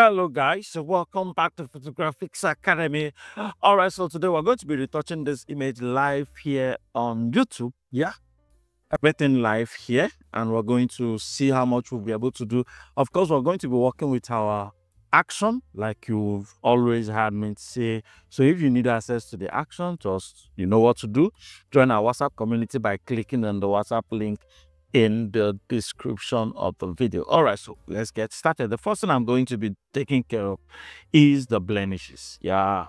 Hello guys, welcome back to PhotoGrafix Academy. All right, so today we're going to be retouching this image live here on YouTube. Yeah, everything live here and we're going to see how much we'll be able to do. Of course, we're going to be working with our action like you've always had me say. So if you need access to the action, just you know what to do. Join our WhatsApp community by clicking on the WhatsApp link in the description of the video. All right, so let's get started. The first thing I'm going to be taking care of is the blemishes. Yeah,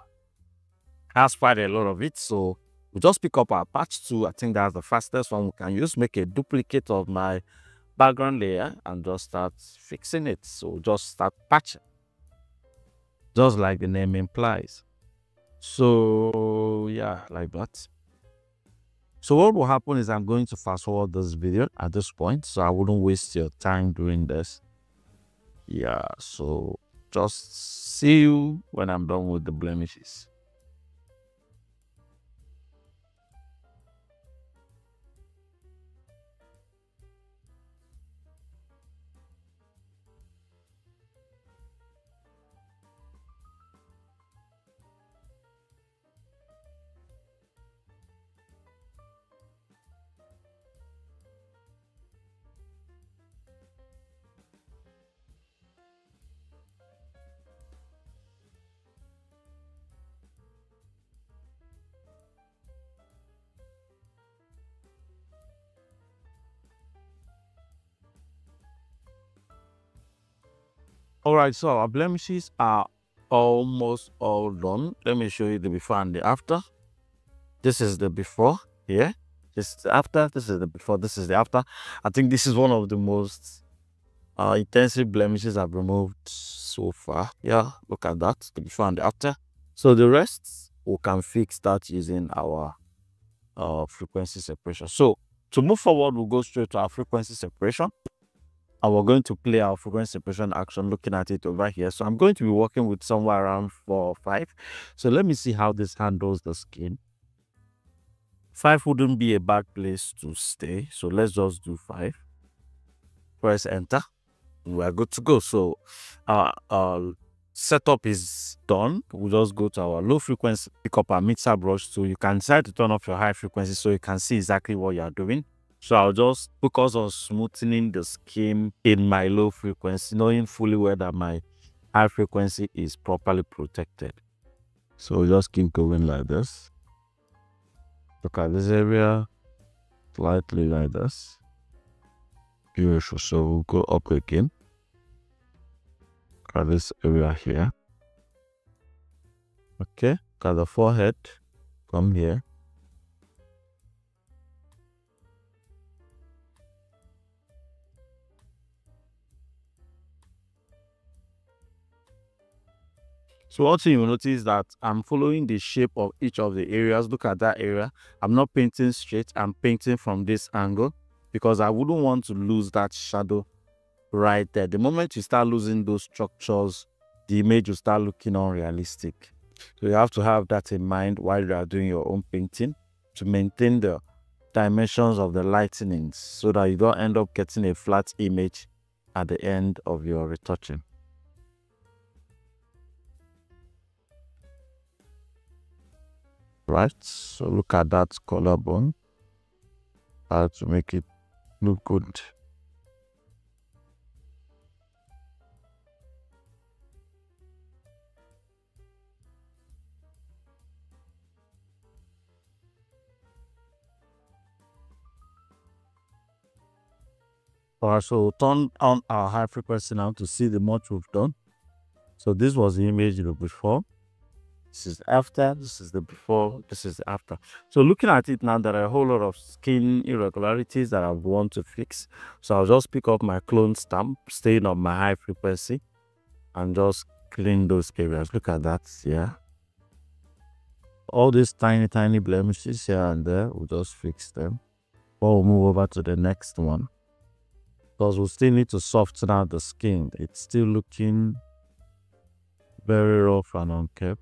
has quite a lot of it. So we just pick up our patch tool. I think that's the fastest one we can use. Make a duplicate of my background layer and just start fixing it. So just start patching, just like the name implies. So yeah, like that. So what will happen is I'm going to fast forward this video at this point so I wouldn't waste your time doing this. Yeah, so just see you when I'm done with the blemishes. All right, so our blemishes are almost all done. Let me show you the before and the after. This is the before here. This is the after. This is the before. This is the after. I think this is one of the most uh, intensive blemishes I've removed so far. Yeah, look at that. The before and the after. So the rest we can fix that using our uh, frequency separation. So to move forward, we'll go straight to our frequency separation and we're going to play our frequency separation action looking at it over here. So I'm going to be working with somewhere around four or five. So let me see how this handles the skin. Five wouldn't be a bad place to stay. So let's just do five. Press enter. We're good to go. So our, our setup is done. We'll just go to our low frequency, pick up our mixer brush so you can decide to turn off your high frequency so you can see exactly what you're doing. So I'll just focus on smoothing the skin in my low frequency, knowing fully well that my high frequency is properly protected. So just keep going like this. Look at this area, slightly like this. Beautiful. So we'll go up again. Look at this area here. Okay, got the forehead. Come here. So thing you notice that I'm following the shape of each of the areas. Look at that area. I'm not painting straight. I'm painting from this angle because I wouldn't want to lose that shadow right there. The moment you start losing those structures, the image will start looking unrealistic. So you have to have that in mind while you are doing your own painting to maintain the dimensions of the lightning so that you don't end up getting a flat image at the end of your retouching. Right so look at that collarbone how to make it look good Alright, so turn on our high frequency now to see the much we've done. So this was the image before. This is after, this is the before, this is the after. So looking at it now, there are a whole lot of skin irregularities that I want to fix. So I'll just pick up my clone stamp, staying on my high frequency, and just clean those areas. Look at that, yeah. All these tiny, tiny blemishes here and there, we'll just fix them. Or we'll move over to the next one. Because we still need to soften out the skin. It's still looking very rough and unkept.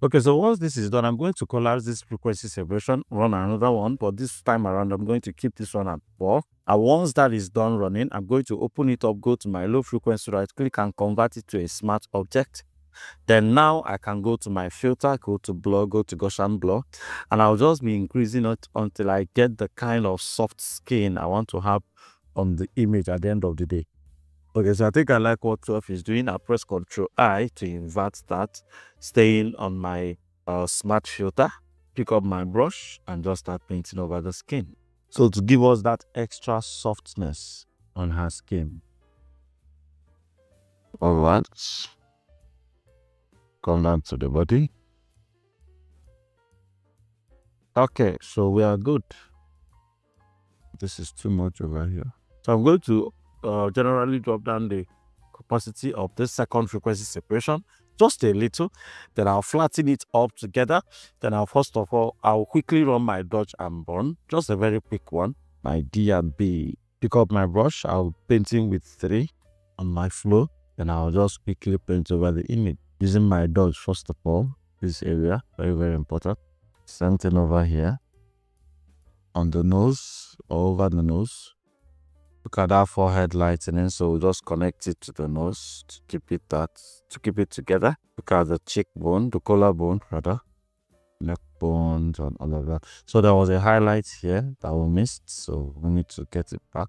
Okay, so once this is done, I'm going to collapse this frequency separation, run another one, but this time around, I'm going to keep this one at 4. And once that is done running, I'm going to open it up, go to my low frequency, right click and convert it to a smart object. Then now I can go to my filter, go to blur, go to Gaussian blur, and I'll just be increasing it until I get the kind of soft skin I want to have on the image at the end of the day. Okay, so I think I like what 12 is doing. I press Ctrl I to invert that, staying on my uh, smart filter, pick up my brush and just start painting over the skin. So to give us that extra softness on her skin. All right. Come down to the body. Okay, so we are good. This is too much over here. So I'm going to uh, generally drop down the capacity of this second frequency separation just a little. Then I'll flatten it up together. Then I'll first of all, I'll quickly run my dodge and burn, just a very quick one. My D and B. Pick up my brush. I'll painting with three on my flow. Then I'll just quickly paint over the image using my dodge first of all. This area, very, very important. Something over here on the nose, over the nose. Look at that forehead lightening. So we just connect it to the nose to keep it that to keep it together. Look at the cheekbone, the collarbone rather. Neck bones and all of that. So there was a highlight here that we missed. So we need to get it back.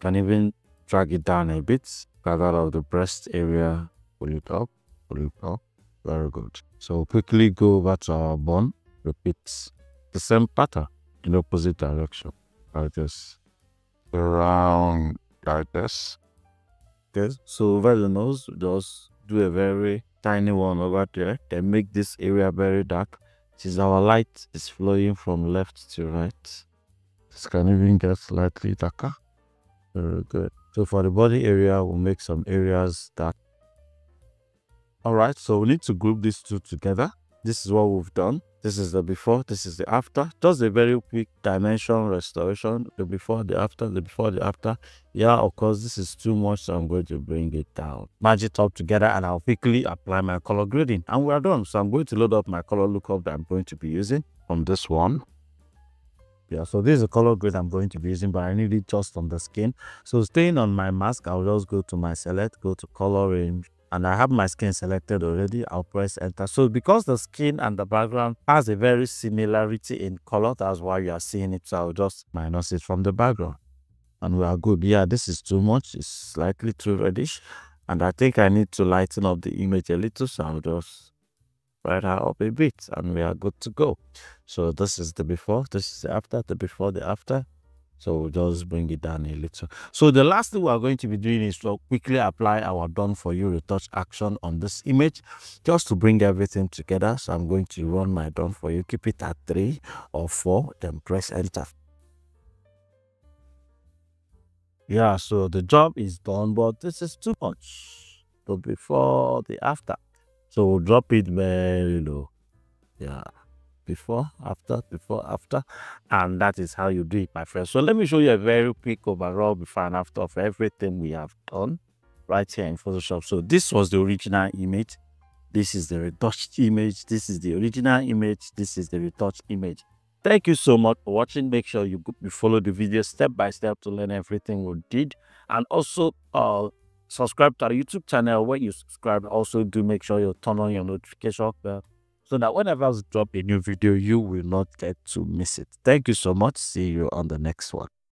Can even drag it down a bit. Got out of the breast area. Pull it up. Pull it up. Very good. So quickly go over to our bone. Repeat the same pattern in opposite direction. I just around this. Okay, so over the nose, just do a very tiny one over there. Then make this area very dark. Since our light is flowing from left to right, this can even get slightly darker. Very good. So for the body area, we'll make some areas dark. Alright, so we need to group these two together. This is what we've done. This is the before, this is the after. Just a very quick dimension restoration. The before, the after, the before, the after. Yeah, of course, this is too much, so I'm going to bring it down. Merge it up together and I'll quickly apply my color grading. And we're done. So I'm going to load up my color lookup that I'm going to be using on this one. Yeah, so this is the color grade I'm going to be using, but I need it just on the skin. So staying on my mask, I'll just go to my select, go to color range, and I have my skin selected already, I'll press enter. So because the skin and the background has a very similarity in color, that's why you are seeing it. So I'll just minus it from the background and we are good. Yeah, this is too much. It's slightly too reddish. And I think I need to lighten up the image a little. So I'll just brighten up a bit and we are good to go. So this is the before, this is the after, the before, the after. So we'll just bring it down a little. So the last thing we're going to be doing is to quickly apply our done for you retouch action on this image just to bring everything together. So I'm going to run my done for you. Keep it at three or four, then press enter. Yeah, so the job is done, but this is too much. The before, the after. So we'll drop it very low. Yeah before, after, before, after. And that is how you do it, my friend. So let me show you a very quick overall before and after of everything we have done right here in Photoshop. So this was the original image. This is the retouched image. This is the original image. This is the retouched image. Thank you so much for watching. Make sure you, follow the video step by step to learn everything we did. And also uh, subscribe to our YouTube channel. When you subscribe, also do make sure you turn on your notification bell so that whenever I drop a new video, you will not get to miss it. Thank you so much. See you on the next one.